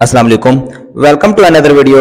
वालेकुम। Welcome to another video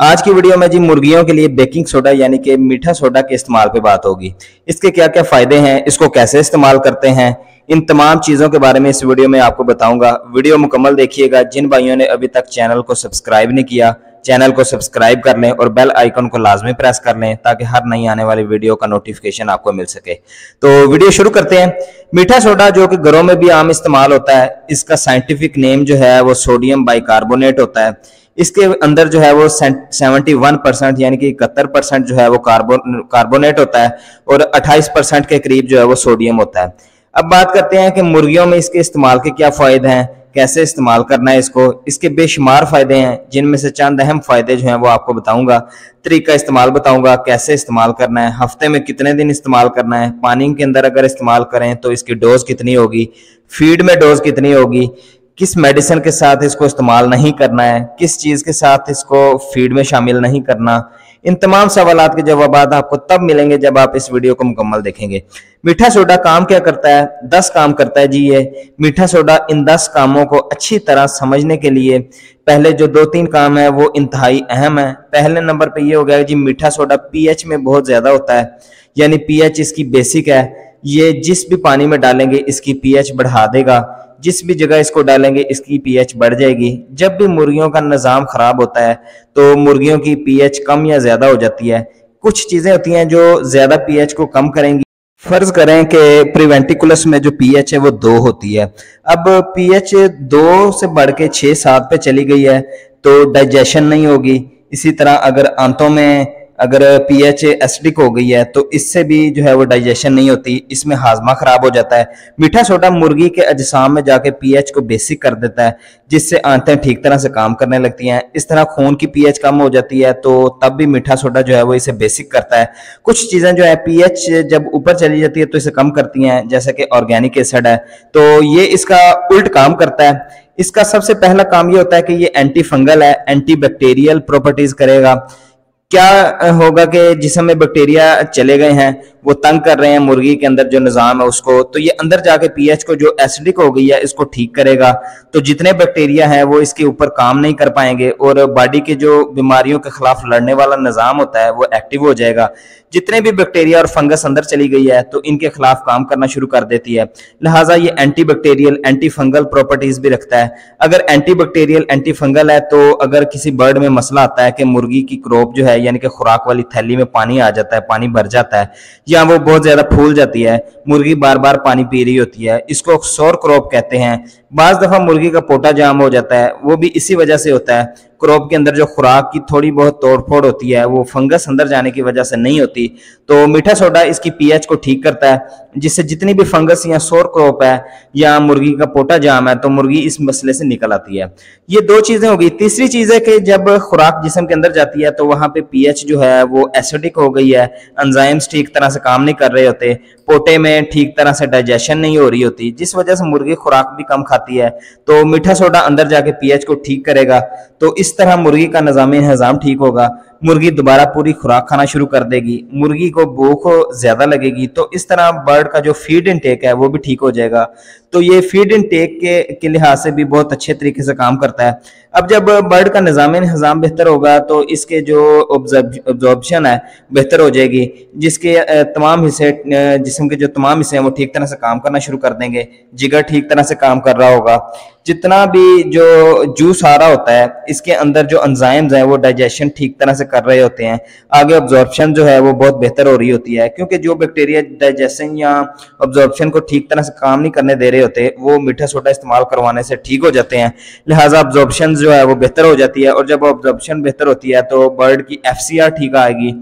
आज की वीडियो में जी मुर्गियों के लिए बेकिंग सोडा यानी कि मीठा सोडा के इस्तेमाल पे बात होगी। इसके क्या क्या फ़ायदे हैं, इसको कैसे इस्तेमाल करते हैं, इन तमाम चीज़ों के बारे में इस वीडियो में आपको बताऊँगा। वीडियो मुकम्मल देखिएगा। जिन भाइयों ने अभी तक चैनल को सब्सक्राइब नहीं किया चैनल को सब्सक्राइब कर लें और बेल आइकन को लाजमी प्रेस कर लें ताकि हर नई आने वाली वीडियो का नोटिफिकेशन आपको मिल सके। तो वीडियो शुरू करते हैं। मीठा सोडा, जो कि घरों में भी आम इस्तेमाल होता है, इसका साइंटिफिक नेम जो है वो सोडियम बाइकार्बोनेट होता है। इसके अंदर जो है वो सेवेंटी वन परसेंट यानी कि इकहत्तर परसेंट जो है वो कार्बोन कार्बोनेट होता है और अट्ठाईस परसेंट के करीब जो है वो सोडियम होता है। अब बात करते हैं कि मुर्गियों में इसके इस्तेमाल के क्या फ़ायदे हैं। कैसे इस्तेमाल करना है इसको, इसके बेशुमार फ़ायदे हैं, जिनमें से चंद अहम फ़ायदे जो हैं वो आपको बताऊँगा। तरीका इस्तेमाल बताऊँगा, कैसे इस्तेमाल करना है, हफ़्ते में कितने दिन इस्तेमाल करना है, पानी के अंदर अगर इस्तेमाल करें तो इसकी डोज कितनी होगी, फ़ीड में डोज कितनी होगी, किस मेडिसिन के साथ इसको इस्तेमाल नहीं करना है, किस चीज़ के साथ इसको फ़ीड में शामिल नहीं करना इन तमाम सवाल के जवाब आपको तब मिलेंगे जब आप इस वीडियो को मुकम्मल देखेंगे। मीठा सोडा काम क्या करता है? दस काम करता है जी ये। मीठा सोडा इन दस कामों को अच्छी तरह समझने के लिए पहले जो दो तीन काम है वो इंतहाई अहम है। पहले नंबर पे ये हो गया जी, मीठा सोडा पीएच में बहुत ज़्यादा होता है। यानी पीएच इसकी बेसिक है। ये जिस भी पानी में डालेंगे इसकी पीएच बढ़ा देगा। जिस भी जगह इसको डालेंगे, इसकी पीएच बढ़ जाएगी। जब भी मुर्गियों का निज़ाम ख़राब होता है तो मुर्गियों की पीएच कम या ज़्यादा हो जाती है। कुछ चीज़ें होती हैं जो ज़्यादा पीएच को कम करेंगी। फ़र्ज़ करें कि प्रिवेंटिकुलस में जो पीएच है, वो दो होती है। अब पीएच दो से बढ़ के छः सात पे चली गई है तो डाइजेशन नहीं होगी। इसी तरह अगर आंतों में अगर पीएच एसिडिक हो गई है तो इससे भी जो है वो डाइजेशन नहीं होती, इसमें हाजमा खराब हो जाता है। मीठा सोडा मुर्गी के अजसाम में जाके पीएच को बेसिक कर देता है, जिससे आंतें ठीक तरह से काम करने लगती हैं। इस तरह खून की पीएच कम हो जाती है तो तब भी मीठा सोडा जो है वो इसे बेसिक करता है। कुछ चीज़ें जो है, पीएच जब ऊपर चली जाती है तो इसे कम करती हैं, जैसे कि ऑर्गेनिक एसिड है। तो ये इसका उल्ट काम करता है। इसका सबसे पहला काम ये होता है कि ये एंटी फंगल है एंटी बैक्टीरियल प्रॉपर्टीज़ करेगा। क्या होगा कि जिसम में बैक्टीरिया चले गए हैं, वो तंग कर रहे हैं मुर्गी के अंदर जो निज़ाम है उसको तो ये अंदर जाके पीएच को जो एसिडिक हो गई है, इसको ठीक करेगा। तो जितने बैक्टीरिया हैं, वो इसके ऊपर काम नहीं कर पाएँगे और बॉडी के जो बीमारियों के खिलाफ लड़ने वाला निज़ाम होता है, वो एक्टिव हो जाएगा। जितने भी बैक्टीरिया और फंगस अंदर चली गई है तो इनके खिलाफ काम करना शुरू कर देती है। लिहाजा ये anti bacterial anti fungal properties भी रखता है। अगर एंटी बैक्टीरियल एंटी फंगल है तो अगर किसी बर्ड में मसला आता है कि मुर्गी की क्रॉप जो है यानी कि खुराक वाली थैली में पानी आ जाता है, पानी भर जाता है, या वो बहुत ज़्यादा फूल जाती है, मुर्गी बार बार पानी पी रही होती है, इसको सौर क्रॉप कहते हैं। बाज दफ़ा मुर्गी का पोटा जाम हो जाता है, वो भी इसी वजह से होता है क्रॉप के अंदर जो खुराक की थोड़ी बहुत तोड़फोड़ होती है, वो फंगस अंदर जाने की वजह से नहीं होती। तो मीठा सोडा इसकी पीएच को ठीक करता है, जिससे जितनी भी फंगस या सोर क्रॉप है या मुर्गी का पोटा जाम है तो मुर्गी इस मसले से निकल आती है। ये दो चीज़ें होगी। तीसरी चीज़ है कि जब खुराक जिसम के अंदर जाती है तो वहाँ पे पीएच जो है, वो एसिडिक हो गई है एंजाइम्स ठीक तरह से काम नहीं कर रहे होते, पोटे में ठीक तरह से डाइजेशन नहीं हो रही होती, जिस वजह से मुर्गी खुराक भी कम खाती है तो मीठा सोडा अंदर जाके पीएच को ठीक करेगा। तो इस तरह मुर्गी का निज़ाम हज़ाम ठीक होगा। मुर्गी दोबारा पूरी खुराक खाना शुरू कर देगी। मुर्गी को भूख ज़्यादा लगेगी तो इस तरह बर्ड का जो फ़ीड इनटेक है वो भी ठीक हो जाएगा। तो ये फ़ीड इनटेक के, के लिहाज से भी बहुत अच्छे तरीके से काम करता है। अब जब बर्ड का निज़ाम निज़ाम बेहतर होगा तो इसके जो ऑब्जॉर्बशन है बेहतर हो जाएगी। जिसके तमाम हिस्से जिसम के जो तमाम हिस्से हैं वो ठीक तरह से काम करना शुरू कर देंगे। जिगर ठीक तरह से काम कर रहा होगा। जितना भी जो जूस आ रहा होता है इसके अंदर जो एंजाइम्स हैं वो डाइजेशन ठीक तरह से कर रहे होते हैं। आगे ऑब्जॉर्प्शन जो है वो बहुत बेहतर हो रही होती है, क्योंकि जो बैक्टीरिया डाइजेशन या ऑब्जॉर्प्शन को ठीक तरह से काम नहीं करने दे रहे होते, वो मीठा सोडा इस्तेमाल करवाने से ठीक हो जाते हैं। लिहाजा ऑब्जॉर्प्शन जो है वो बेहतर हो जाती है, और जब ऑब्जॉर्प्शन बेहतर होती है तो बर्ड की एफसीआर ठीक आएगी।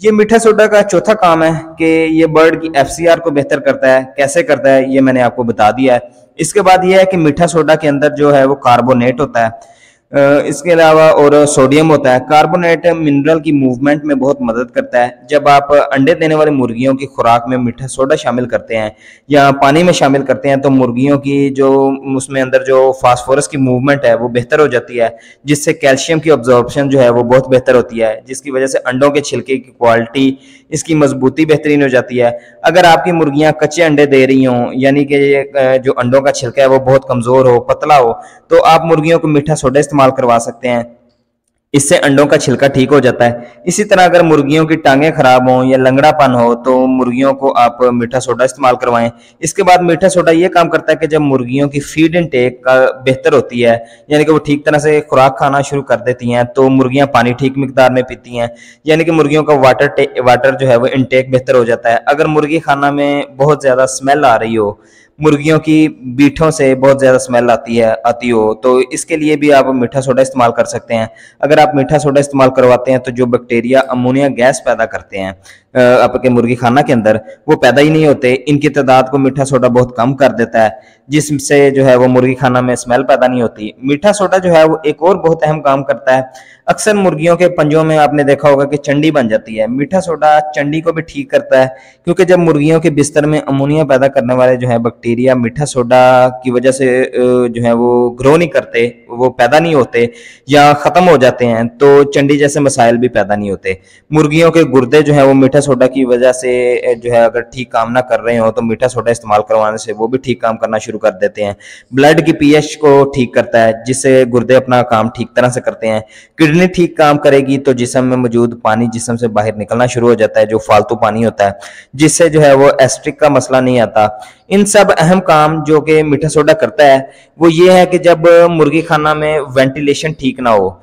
ये मीठा सोडा का चौथा काम है कि ये बर्ड की एफ़ को बेहतर करता है। कैसे करता है, ये मैंने आपको बता दिया है। इसके बाद ये है कि मीठा सोडा के अंदर जो है वो कार्बोनेट होता है। इसके अलावा और सोडियम होता है कार्बोनेट मिनरल की मूवमेंट में बहुत मदद करता है। जब आप अंडे देने वाली मुर्गियों की खुराक में मीठा सोडा शामिल करते हैं या पानी में शामिल करते हैं तो मुर्गियों की जो, उसमें अंदर जो फास्फोरस की मूवमेंट है, वो बेहतर हो जाती है, जिससे कैल्शियम की ऑब्जॉर्बशन जो है, वो बहुत बेहतर होती है, जिसकी वजह से अंडों के छिलके की क्वालिटी इसकी मजबूती बेहतरीन हो जाती है। अगर आपकी मुर्गियाँ कच्चे अंडे दे रही हों, यानी कि जो अंडों का छिलका है, वो बहुत कमज़ोर हो, पतला हो तो आप मुर्गियों को मीठा सोडा इस्तेमाल इस्तेमाल करवा सकते हैं। इससे अंडों का छिलका ठीक हो जाता है। इसी तरह अगर मुर्गियों की टांगें खराब हों या लंगड़ापन हो तो मुर्गियों को आप मीठा सोडा इस्तेमाल करवाएँ। इसके बाद मीठा सोडा ये काम करता है कि जब मुर्गियों की फ़ीड इनटेक का बेहतर होती है, यानी कि वो ठीक तरह से खुराक खाना शुरू कर देती हैं तो मुर्गियाँ पानी ठीक मकदार में पीती हैं, यानी कि मुर्गियों का वाटर वाटर जो है वो इनटेक बेहतर हो जाता है। अगर मुर्गी खाना में बहुत ज़्यादा स्मेल आ रही हो मुर्गियों की बीठों से बहुत ज़्यादा स्मेल आती है, आती हो तो इसके लिए भी आप मीठा सोडा इस्तेमाल कर सकते हैं। अगर आप मीठा सोडा इस्तेमाल करवाते हैं तो जो बैक्टीरिया अमोनिया गैस पैदा करते हैं आपके मुर्गी खाना के अंदर, वो पैदा ही नहीं होते। इनकी तादाद को मीठा सोडा बहुत कम कर देता है, जिससे जो है वो मुर्गी खाना में स्मेल पैदा नहीं होती। मीठा सोडा जो है वो एक और बहुत अहम काम करता है। अक्सर मुर्गियों के पंजों में आपने देखा होगा कि चंडी बन जाती है। मीठा सोडा चंडी को भी ठीक करता है, क्योंकि जब मुर्गियों के बिस्तर में अमोनिया पैदा करने वाले जो है बैक्टीरिया मीठा सोडा की वजह से जो है वो ग्रो नहीं करते, वो पैदा नहीं होते या खत्म हो जाते हैं तो चंडी जैसे मसाइल भी पैदा नहीं होते। मुर्गियों के गुर्दे जो है वो मीठा मीठा सोडा की वजह से जो है, अगर ठीक काम ना कर रहे हो तो मीठा सोडा इस्तेमाल करवाने से वो भी ठीक काम करना शुरू कर देते हैं। ब्लड की पीएच को ठीक करता है, जिससे गुर्दे अपना काम ठीक तरह से करते हैं। किडनी ठीक काम करेगी तो जिसम में मौजूद पानी जिसम से बाहर निकलना शुरू हो जाता है, जो फालतू पानी होता है, जिससे जो है वो एस्ट्रिक का मसला नहीं आता। इन सब अहम काम जो कि मीठा सोडा करता है, वो ये है कि जब मुर्गी खाना में वेंटिलेशन ठीक ना हो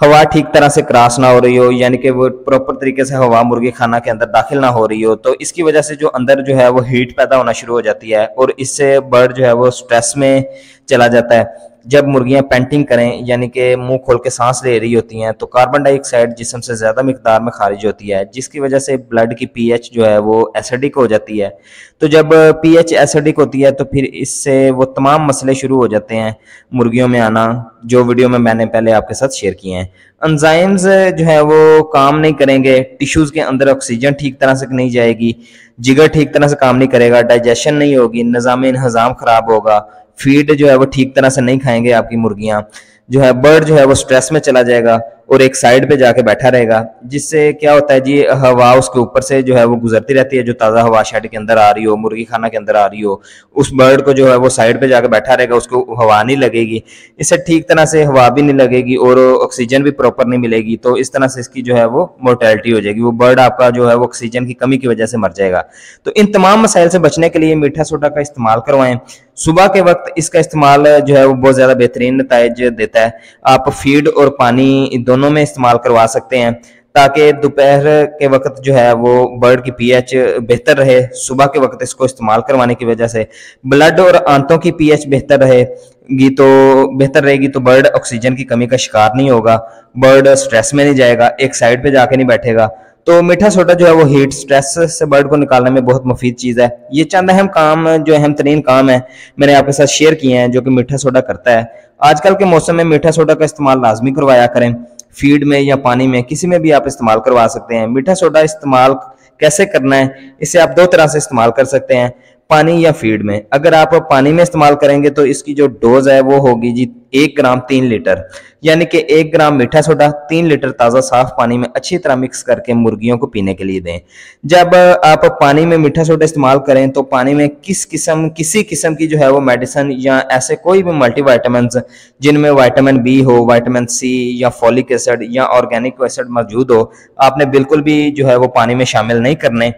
हवा ठीक तरह से क्रॉस ना हो रही हो, यानी कि वो प्रॉपर तरीके से हवा मुर्गी खाना के अंदर दाखिल ना हो रही हो तो इसकी वजह से जो अंदर जो है वो हीट पैदा होना शुरू हो जाती है और इससे बर्ड जो है वो स्ट्रेस में चला जाता है। जब मुर्गियाँ पेंटिंग करें, यानी कि मुँह खोल के सांस ले रही होती हैं तो कार्बन डाइऑक्साइड जिसम से ज़्यादा मकदार में खारिज होती है, जिसकी वजह से ब्लड की पीएच जो है वो एसिडिक हो जाती है। तो जब पीएच एसिडिक होती है तो फिर इससे वो तमाम मसले शुरू हो जाते हैं मुर्गियों में आना, जो वीडियो में मैंने पहले आपके साथ शेयर किए हैं। एंजाइम्स जो है वो काम नहीं करेंगे टिश्यूज़ के अंदर ऑक्सीजन ठीक तरह से नहीं जाएगी, जिगर ठीक तरह से काम नहीं करेगा डाइजेशन नहीं होगी निज़ाम इंतज़ाम खराब होगा फ़ीड जो है वो ठीक तरह से नहीं खाएँगे आपकी मुर्गियाँ। जो है बर्ड जो है वो स्ट्रेस में चला जाएगा और एक साइड पे जाके बैठा रहेगा, जिससे क्या होता है जी, हवा उसके ऊपर से जो है वो गुजरती रहती है, जो ताज़ा हवा शेड के अंदर आ रही हो, मुर्गी खाना के अंदर आ रही हो, उस बर्ड को जो है वो साइड पे जाके बैठा रहेगा, उसको हवा नहीं लगेगी। इससे ठीक तरह से हवा भी नहीं लगेगी और ऑक्सीजन भी प्रॉपर नहीं मिलेगी तो इस तरह से इसकी जो है वो मोर्टेलिटी हो जाएगी। वो बर्ड आपका जो है वो ऑक्सीजन की कमी की वजह से मर जाएगा। तो इन तमाम मसाइल से बचने के लिए मीठा सोडा का इस्तेमाल करवाएँ। सुबह के वक्त इसका इस्तेमाल जो है वो बहुत ज़्यादा बेहतरीन नतज देता है। आप फ़ीड और पानी दोनों में इस्तेमाल करवा सकते हैं, ताकि दोपहर के वक्त जो है वो बर्ड की पीएच बेहतर रहे, सुबह के वक्त इसको इस्तेमाल करवाने की वजह से। ब्लड और आंतों की पीएच बेहतर रहेगी तो बेहतर रहेगी तो बर्ड ऑक्सीजन की कमी का शिकार नहीं होगा, बर्ड स्ट्रेस में नहीं जाएगा, एक साइड पे जाके नहीं बैठेगा। तो मीठा सोडा जो है वो हीट स्ट्रेस से बर्ड को निकालने में बहुत मुफीद चीज़ है। ये चंद अहम काम, जो अहम तरीन काम है, मैंने आपके साथ शेयर किए हैं, जो कि मीठा सोडा करता है। आजकल के मौसम में मीठा सोडा का इस्तेमाल लाजमी करवाया करें। फ़ीड में या पानी में, किसी में भी आप इस्तेमाल करवा सकते हैं। मीठा सोडा इस्तेमाल कैसे करना है, इसे आप दो तरह से इस्तेमाल कर सकते हैं। पानी या फ़ीड में। अगर आप पानी में इस्तेमाल करेंगे तो इसकी जो डोज है वो होगी जी एक ग्राम तीन लीटर। यानी कि एक ग्राम मीठा सोडा, तीन लीटर ताज़ा साफ़ पानी में अच्छी तरह मिक्स करके मुर्गियों को पीने के लिए दें। जब आप पानी में मीठा सोडा इस्तेमाल करें तो पानी में किस किस्म, किसी किस्म की जो है वो मेडिसिन या ऐसे कोई भी मल्टीवाइटामिन जिनमें वाइटामिन बी हो वाइटामिन सी या फॉलिक एसिड या ऑर्गेनिक एसिड मौजूद हो, आपने बिल्कुल भी जो है वो पानी में शामिल नहीं करने।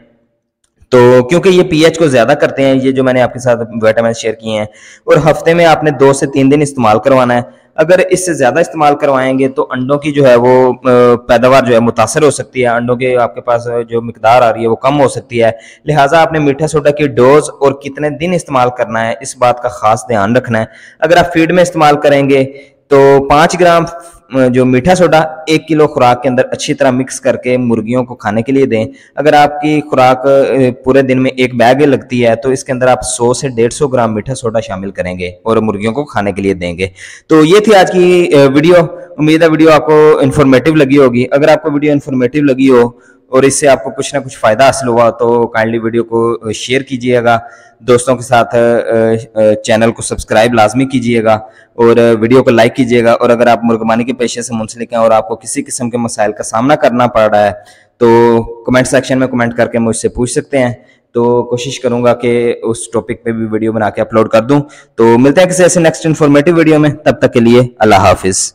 तो क्योंकि ये पीएच को ज़्यादा करते हैं, ये जो मैंने आपके साथ वाइटामिन शेयर किए हैं, और हफ़्ते में आपने दो से तीन दिन इस्तेमाल करवाना है, अगर इससे ज़्यादा इस्तेमाल करवाएँगे तो अंडों की जो है वो पैदावार जो है मुतासर हो सकती है, अंडों के आपके पास जो मकदार आ रही है वो कम हो सकती है। लिहाजा आपने मीठा सोडा की डोज और कितने दिन इस्तेमाल करना है, इस बात का खास ध्यान रखना है। अगर आप फ़ीड में इस्तेमाल करेंगे तो पाँच ग्राम जो मीठा सोडा एक किलो खुराक के अंदर अच्छी तरह मिक्स करके मुर्गियों को खाने के लिए दें। अगर आपकी खुराक पूरे दिन में एक बैग लगती है तो इसके अंदर आप 100 से 150 ग्राम मीठा सोडा शामिल करेंगे और मुर्गियों को खाने के लिए देंगे। तो ये थी आज की वीडियो। उम्मीद है वीडियो आपको इन्फॉर्मेटिव लगी होगी। अगर आपको वीडियो इन्फॉर्मेटिव लगी हो और इससे आपको कुछ ना कुछ फ़ायदा हासिल हुआ तो काइंडली वीडियो को शेयर कीजिएगा। दोस्तों के साथ चैनल को सब्सक्राइब लाजमी कीजिएगा और वीडियो को लाइक कीजिएगा। और अगर आप मुर्गमानी के पेशे से मुंसलिक हैं और आपको किसी किस्म के मसाइल का सामना करना पड़ रहा है तो कमेंट सेक्शन में कमेंट करके मुझसे पूछ सकते हैं। तो कोशिश करूँगा कि उस टॉपिक पे भी वीडियो बना के अपलोड कर दूँ। तो मिलते हैं किसी ऐसे नेक्स्ट इन्फॉर्मेटिव वीडियो में। तब तक के लिए अल्लाह हाफिज़।